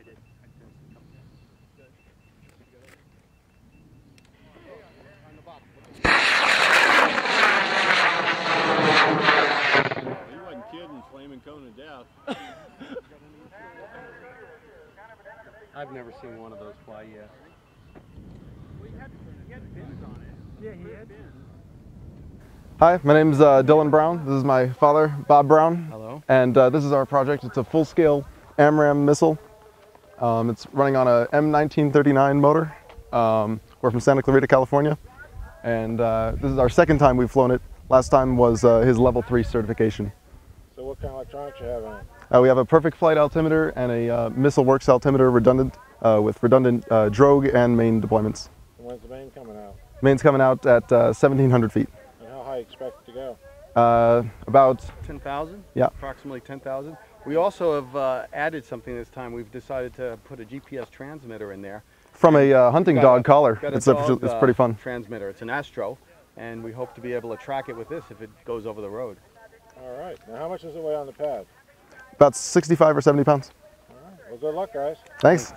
I did. I finished a couple times. He wasn't kidding, flaming cone of death. I've never seen one of those fly yet. Well, he had, he had fins on it. Yeah, he had fins. Hi, my name is uh, Dylan Brown. This is my father, Bob Brown. Hello. And uh, this is our project. It's a full-scale AMRAAM missile. Um, it's running on a M1939 motor. Um, we're from Santa Clarita, California. And uh, this is our second time we've flown it. Last time was uh, his level three certification. So what kind of electronics you have in it? Uh, we have a PerfectFlite altimeter and a uh, missile works altimeter redundant uh, with redundant uh, drogue and main deployments. And when's the main coming out? Main's coming out at uh, 1700 feet. And how high you expect it to go? Uh, about 10,000? Yeah. Approximately 10,000. We also have uh, added something this time. We've decided to put a GPS transmitter in there. from a uh, hunting Got dog a- collar. got a It's, a, it's uh, pretty fun. Transmitter. It's an Astro, and we hope to be able to track it with this if it goes over the road. All right. Now how much does it weigh on the pad? About 65 or 70 pounds. All right. Well, good luck, guys. Thanks.